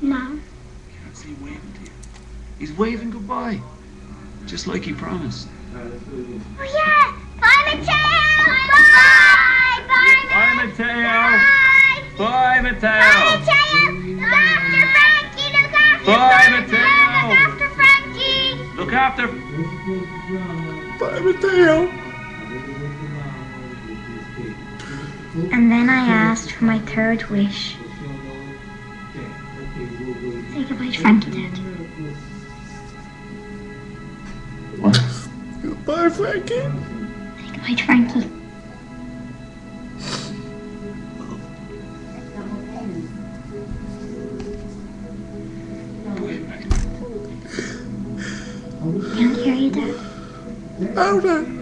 No. Can't see him waving to you. He's waving goodbye. Just like he promised. Oh yeah! Bye, Mateo! Bye! Bye, Bye, Matt. Mateo. Bye! Bye, Bye, Mateo. Mateo! Look after Frankie! Look after Bye, Frankie! Mateo. Look after Frankie! Look after. Bye, Mateo. And then I asked for my third wish. Say goodbye to Frankie, Dad. Goodbye, Frankie. Goodbye Frankie. Don't hear you, Dad. Louder. Um,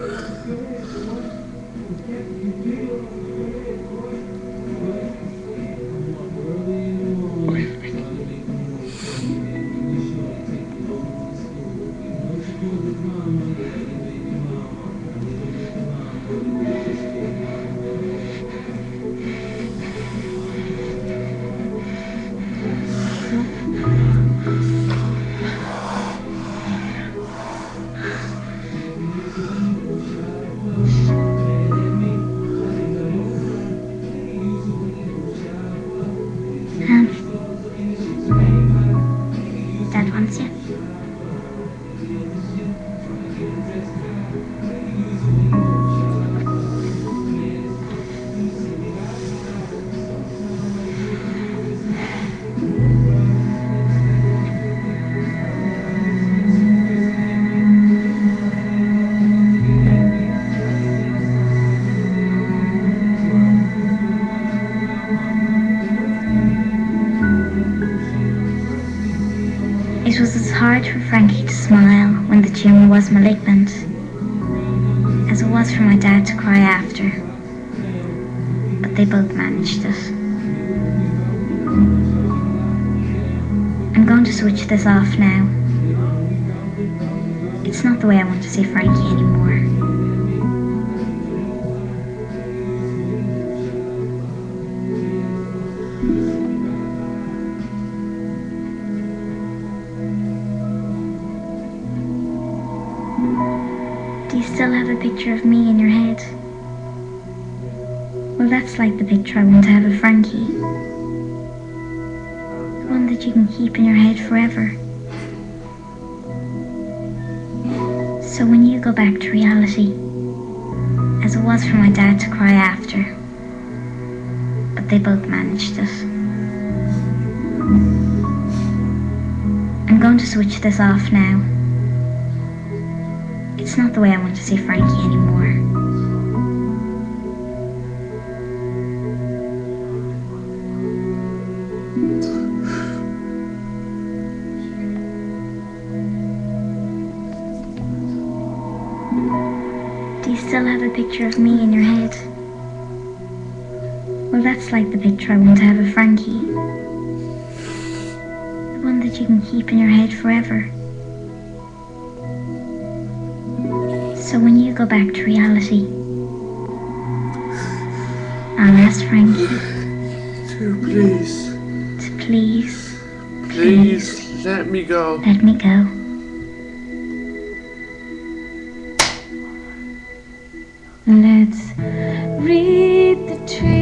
hard for Frankie to smile when the tumour was malignant as it was for my dad to cry after. But they both managed it. I'm going to switch this off now. It's not the way I want to see Frankie anymore. Still have a picture of me in your head? Well, that's like the picture I want to have of Frankie. The one that you can keep in your head forever. So when you go back to reality, as it was for my dad to cry after, but they both managed it. I'm going to switch this off now. It's not the way I want to see Frankie anymore. Do you still have a picture of me in your head? Well, that's like the picture I want to have of Frankie. The one that you can keep in your head forever. So when you go back to reality, I'll ask Frankie Dude, please, to please, please let me go. let me go. Let's read the trees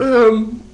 Um,